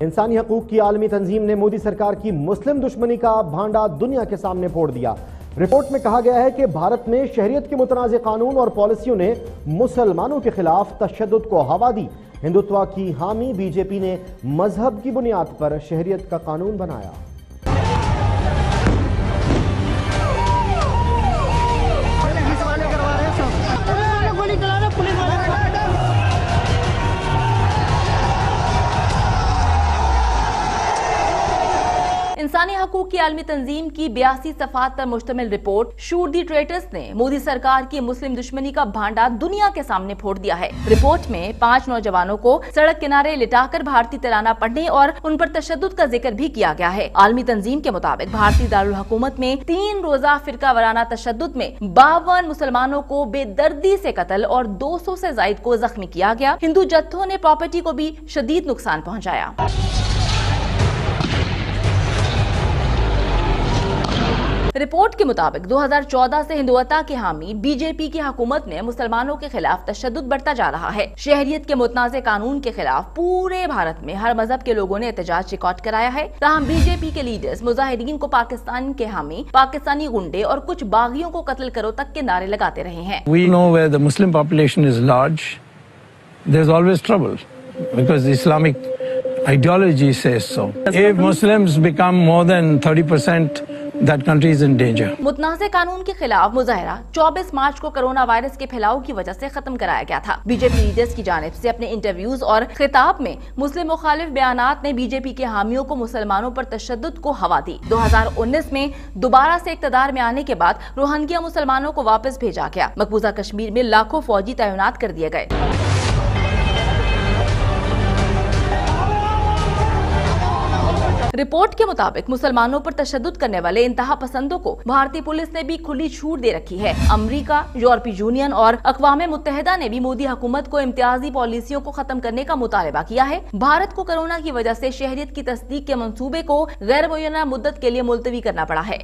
انسانی حقوق کی عالمی تنظیم نے مودی سرکار کی مسلم دشمنی کا بھانڈا دنیا کے سامنے پھوڑ دیا۔ رپورٹ میں کہا گیا ہے کہ بھارت میں شہریت کے متنازع قانون اور پالیسیوں نے مسلمانوں کے خلاف تشدد کو ہوا دی۔ ہندوتوا کی حامی بی جے پی نے مذہب کی بنیاد پر شہریت کا قانون بنایا۔ انسانی حقوق کی عالمی تنظیم کی بیاسی صفحات پر مشتمل رپورٹ شور دی ٹریٹرز نے مودی سرکار کی مسلم دشمنی کا بھانڈا دنیا کے سامنے پھوڑ دیا ہے۔ رپورٹ میں پانچ نوجوانوں کو سڑک کنارے لٹا کر بھارتی ترانہ پڑھنے اور ان پر تشدد کا ذکر بھی کیا گیا ہے۔ عالمی تنظیم کے مطابق بھارتی دارالحکومت میں تین روزہ فرقہ وارانہ تشدد میں باون مسلمانوں کو بے دردی سے قتل اور دو سو سے زائد کو زخمی کیا گیا۔ ہندو جتھوں نے پراپرٹی کو بھی شدید نقصان پہنچایا۔ رپورٹ کے مطابق دو ہزار چودہ سے ہندوتا کے حامی بی جے پی کی حکومت میں مسلمانوں کے خلاف تشدد بڑھتا جا رہا ہے۔ شہریت کے متنازع قانون کے خلاف پورے بھارت میں ہر مذہب کے لوگوں نے احتجاج ریکارڈ کرایا ہے۔ تاہم بی جے پی کے لیڈرز مظاہرین کو پاکستان کے حامی پاکستانی گنڈے اور کچھ باغیوں کو قتل کرو تک کے نعرے لگاتے رہے ہیں۔ We know where the Muslim population is large, there's always trouble because the Islamic ideology says so. If Muslims become more than 30%, that country is in danger. متنازع قانون کے خلاف مظاہرہ چوبیس مارچ کو کرونا وائرس کے پھیلاؤ کی وجہ سے ختم کرایا گیا تھا۔ بی جے پی لیڈرز کی جانب سے اپنے انٹرویوز اور خطاب میں مسلم مخالف بیانات نے بی جے پی کے حامیوں کو مسلمانوں پر تشدد کو ہوا دی۔ دو ہزار انیس میں دوبارہ سے اقتدار میں آنے کے بعد روہنگیا مسلمانوں کو واپس بھیجا گیا۔ مقبوضہ کشمیر میں لاکھوں فوجی تعینات کر دیے گئے۔ رپورٹ کے مطابق مسلمانوں پر تشدد کرنے والے انتہا پسندوں کو بھارتی پولیس نے بھی کھلی چھوٹ دے رکھی ہے۔ امریکہ، یورپی یونین اور اقوام متحدہ نے بھی مودی حکومت کو امتیازی پالیسیوں کو ختم کرنے کا مطالبہ کیا ہے۔ بھارت کو کرونا کی وجہ سے شہریت کی تصدیق کے منصوبے کو غیر معینہ مدت کے لیے ملتوی کرنا پڑا ہے۔